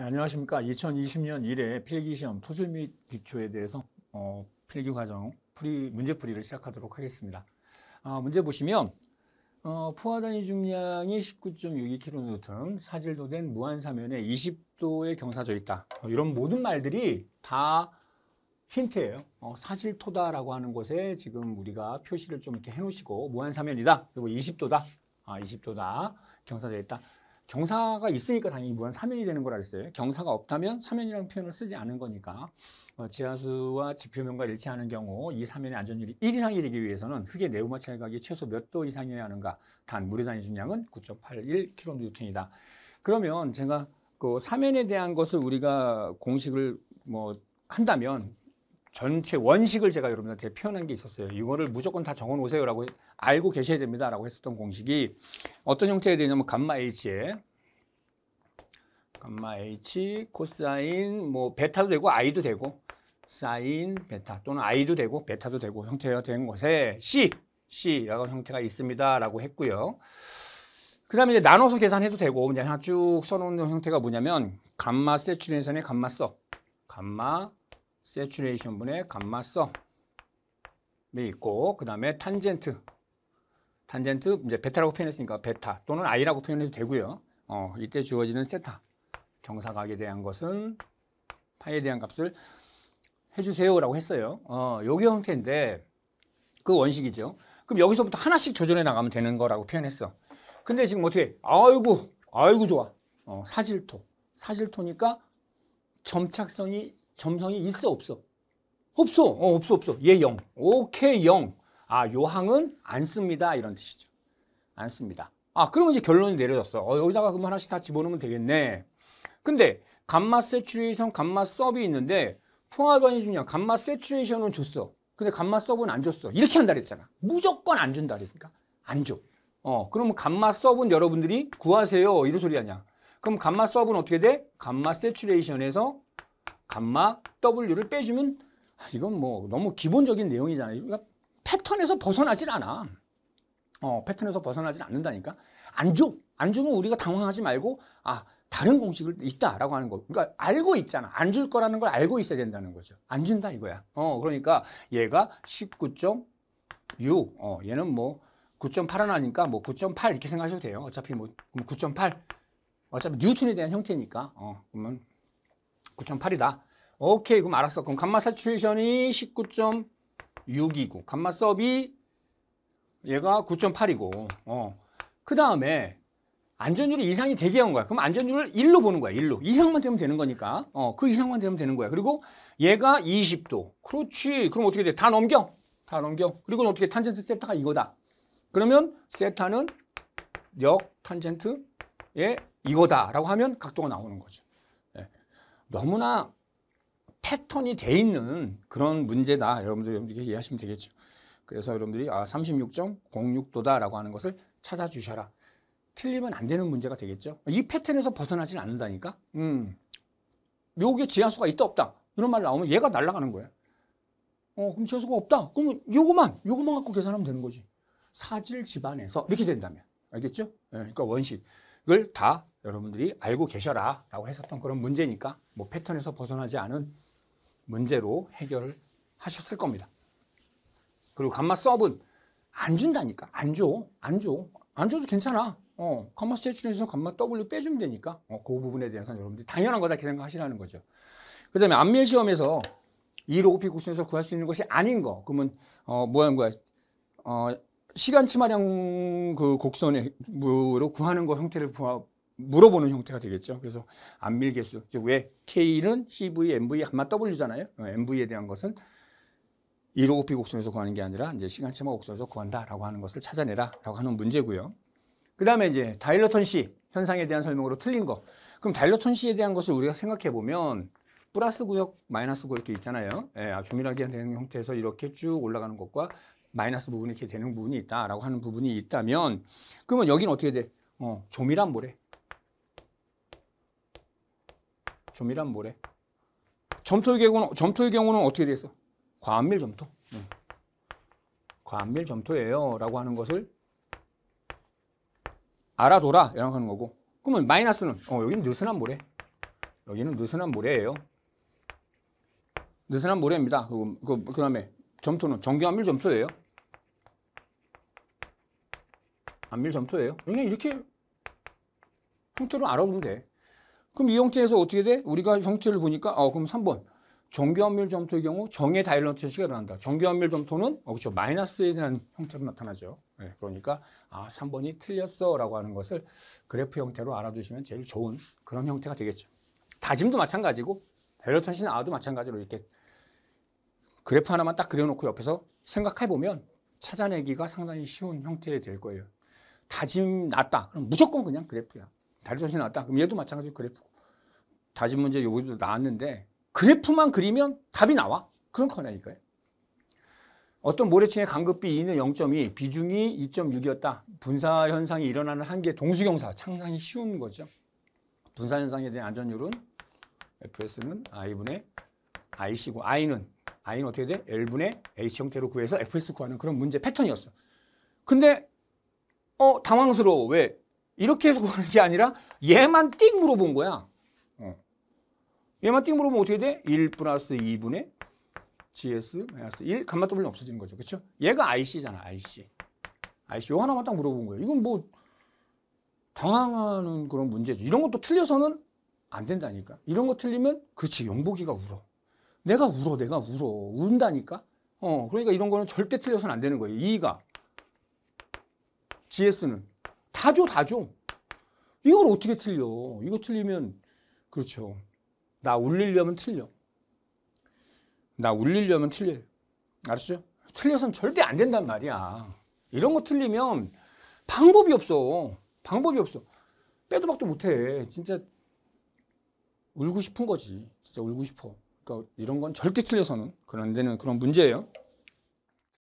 네, 안녕하십니까. 2020년 1회 필기시험 토질 및 기초에 대해서 어, 필기 과정 풀이, 문제풀이를 시작하도록 하겠습니다. 아, 문제 보시면 어, 포화 단위 중량이 19.62kN, 사질도 된 무한사면에 20도의 경사져 있다. 어, 이런 모든 말들이 다 힌트예요. 어, 사질토다라고 하는 곳에 지금 우리가 표시를 좀 이렇게 해놓으시고 무한사면이다. 그리고 20도다. 아, 20도다. 경사져 있다. 경사가 있으니까 당연히 무한 사면이 되는 거라 그랬어요. 경사가 없다면 사면이라는 표현을 쓰지 않은 거니까 어, 지하수와 지표면과 일치하는 경우 이 사면의 안전율이 1 이상이 되기 위해서는 흙의 내우마 찰각이 최소 몇 도 이상이어야 하는가? 단 물의 단위 중량은 9.81kN이다. 그러면 제가 그 사면에 대한 것을 우리가 공식을 뭐 한다면 전체 원식을 제가 여러분한테 표현한 게 있었어요. 이거를 무조건 다 적어 놓으세요라고 알고 계셔야 됩니다라고 했었던 공식이 어떤 형태가 되냐면 감마 h에 감마 h 코사인 뭐 베타도 되고 i도 되고 사인 베타 또는 i도 되고 베타도 되고 형태가 된 것에 c c라고 형태가 있습니다라고 했고요. 그다음에 이제 나눠서 계산해도 되고 그냥 쭉 써놓는 형태가 뭐냐면 감마 saturation의 감마 sub 감마 saturation 분의 감마 sub이 있고 그 다음에 탄젠트 탄젠트 이제 베타라고 표현했으니까 베타 또는 i라고 표현해도 되고요. 어, 이때 주어지는 세타 경사각에 대한 것은 파이에 대한 값을 해주세요라고 했어요. 어, 요게 형태인데 그 원식이죠. 그럼 여기서부터 하나씩 조절해 나가면 되는 거라고 표현했어. 근데 지금 어떻게? 아이고, 아이고 좋아. 어, 사질토. 사질토니까 점착성이 점성이 있어 없어? 없어. 어, 없어 없어. 얘 0. 오케이 0. 아, 요 항은 안 씁니다. 이런 뜻이죠. 안 씁니다. 아, 그러면 이제 결론이 내려졌어. 어, 여기다가 그럼 하나씩 다 집어넣으면 되겠네. 근데 감마 세츄레이션, 감마 섭이 있는데 포화반이 중요한 감마 세츄레이션은 줬어. 근데 감마 섭은 안 줬어. 이렇게 한다 그랬잖아. 무조건 안 준다 그러니까. 안 줘. 어, 그러면 감마 섭은 여러분들이 구하세요. 이런 소리 아니야. 그럼 감마 섭은 어떻게 돼? 감마 세츄레이션에서 감마 W를 빼주면 아, 이건 뭐 너무 기본적인 내용이잖아요. 그러니까 패턴에서 벗어나질 않아. 어, 패턴에서 벗어나질 않는다니까. 안 줘. 안 주면 우리가 당황하지 말고 아 다른 공식을 있다라고 하는 거. 그러니까 알고 있잖아. 안 줄 거라는 걸 알고 있어야 된다는 거죠. 안 준다 이거야. 어, 그러니까 얘가 19.6. 어, 얘는 뭐 9.8 하나니까 뭐 9.8 이렇게 생각하셔도 돼요. 어차피 뭐 9.8. 어차피 뉴턴에 대한 형태니까. 어, 그러면 9.8이다. 오케이, 그럼 알았어. 그럼 감마 사츄레이션이 19.6이고, 감마 섭이 얘가 9.8이고, 어. 그 다음에 안전율이 이상이 되게 한 거야. 그럼 안전율을 1로 보는 거야, 1로. 이상만 되면 되는 거니까. 어, 그 이상만 되면 되는 거야. 그리고 얘가 20도. 그렇지. 그럼 어떻게 돼? 다 넘겨. 다 넘겨. 그리고 어떻게 탄젠트 세타가 이거다. 그러면 세타는 역 탄젠트의 이거다라고 하면 각도가 나오는 거죠. 너무나 패턴이 돼 있는 그런 문제다. 여러분들 여러분들이 이해하시면 되겠죠. 그래서 여러분들이 아 36.06도다라고 하는 것을 찾아주셔라. 틀리면 안 되는 문제가 되겠죠. 이 패턴에서 벗어나지 않는다니까. 음, 요게 지하수가 있다 없다 이런 말 나오면 얘가 날아가는 거야. 어, 그럼 지하수가 없다. 그러면 요거만 요거만 갖고 계산하면 되는 거지. 사질 집안에서 이렇게 된다면 알겠죠? 네, 그러니까 원식을 다 여러분들이 알고 계셔라 라고 했었던 그런 문제니까 뭐 패턴에서 벗어나지 않은 문제로 해결을 하셨을 겁니다. 그리고 감마 섭은 안 준다니까. 안 줘. 안 줘. 안 줘도 괜찮아. 어, 감마 세츄에서 감마 W 빼주면 되니까. 어, 그 부분에 대해서는 여러분들이 당연한 거다 이렇게 생각하시라는 거죠. 그 다음에 안밀 시험에서 이 로고피 곡선에서 구할 수 있는 것이 아닌 거. 그러면, 어, 뭐야, 뭐야. 어, 시간 치마량 그 곡선으로 구하는 거 형태를 물어보는 형태가 되겠죠. 그래서 안밀 개수. 즉, 왜 K는 CV, MV, 한마 W잖아요. 어, MV에 대한 것은 1호 피 곡선에서 구하는 게 아니라 이제 시간치마 곡선에서 구한다라고 하는 것을 찾아내라라고 하는 문제고요. 그 다음에 이제 다일러턴 시 현상에 대한 설명으로 틀린 거. 그럼 다일러턴 시에 대한 것을 우리가 생각해 보면 플러스 구역, 마이너스 구역 이렇게 있잖아요. 예, 조밀하게 되는 형태에서 이렇게 쭉 올라가는 것과 마이너스 부분이 이렇게 되는 부분이 있다라고 하는 부분이 있다면 그러면 여기는 어떻게 돼? 어, 조밀한 모래. 조밀한 모래. 점토의 경우는, 점토의 경우는 어떻게 됐어? 과한밀 점토. 응. 과한밀 점토예요. 라고 하는 것을 알아둬라. 이라고 하는 거고. 그러면 마이너스는, 어, 여기는 느슨한 모래. 여기는 느슨한 모래예요. 느슨한 모래입니다. 그, 그, 그 다음에 점토는 정교함밀 점토예요. 안밀 점토예요. 그냥 이렇게 형태로 알아보면 돼. 그럼 이 형태에서 어떻게 돼? 우리가 형태를 보니까 어 그럼 3번 정교함밀 점토의 경우 정의 다일런트 시가 일어난다. 정교함밀 점토는 어 그렇죠. 마이너스에 대한 형태로 나타나죠. 네, 그러니까 아 3번이 틀렸어 라고 하는 것을 그래프 형태로 알아두시면 제일 좋은 그런 형태가 되겠죠. 다짐도 마찬가지고 dilatancy 나와도 마찬가지로 이렇게 그래프 하나만 딱 그려놓고 옆에서 생각해 보면 찾아내기가 상당히 쉬운 형태 될 거예요. 다짐 났다. 그럼 무조건 그냥 그래프야. dilatancy가 나왔다. 그럼 얘도 마찬가지로 그래프. 다짐 문제 요거도 나왔는데 그래프만 그리면 답이 나와. 그런 거라니까요. 어떤 모래층의 간극비 E는 0.2, 비중이 2.6이었다. 분사 현상이 일어나는 한계 동수경사. 상당히 쉬운 거죠. 분사 현상에 대한 안전율은 FS는 I분의 IC고 I는 I는 어떻게 돼? L분의 H 형태로 구해서 FS 구하는 그런 문제 패턴이었어. 근데 어 당황스러워. 왜? 이렇게 해서 구하는 게 아니라 얘만 띡 물어본 거야. 어. 얘만 띡 물어보면 어떻게 돼? 1 플러스 2분의 GS 마이너스 1 감마 W는 없어지는 거죠. 그렇죠? 얘가 IC잖아. IC. IC 요 하나만 딱 물어본 거예요. 이건 뭐 당황하는 그런 문제죠. 이런 것도 틀려서는 안 된다니까. 이런 거 틀리면 그렇지. 용복이가 울어. 내가 울어. 내가 울어. 운다니까. 어, 그러니까 이런 거는 절대 틀려서는 안 되는 거예요. 2가 GS는 다 줘, 다 줘. 이걸 어떻게 틀려? 이거 틀리면, 그렇죠. 나 울리려면 틀려. 나 울리려면 틀려요. 알았죠? 틀려서는 절대 안 된단 말이야. 이런 거 틀리면 방법이 없어. 방법이 없어. 빼도 박도 못해. 진짜 울고 싶은 거지. 진짜 울고 싶어. 그러니까 이런 건 절대 틀려서는 그런 데는 그런 문제예요.